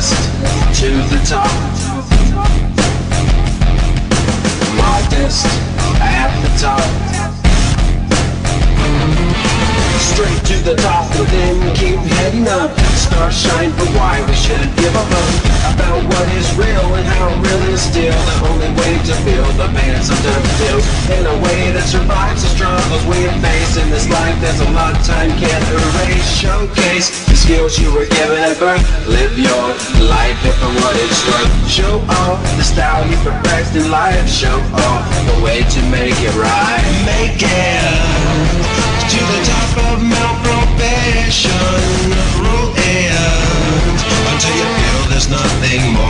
to the top. Modest at the top. Straight to the top, and then keep heading up. Stars shine, but why we shouldn't give a fuck about what is real and how real is still the only way to feel the pain sometimes feels in a way that survives the struggles we face in this life. There's a lot time can't erase. Showcase skills you were given at birth. Live your life for what it's worth. Show off the style you perfect in life. Show off the way to make it right. Make it to the top of Mount Probation. Rule it until you feel there's nothing more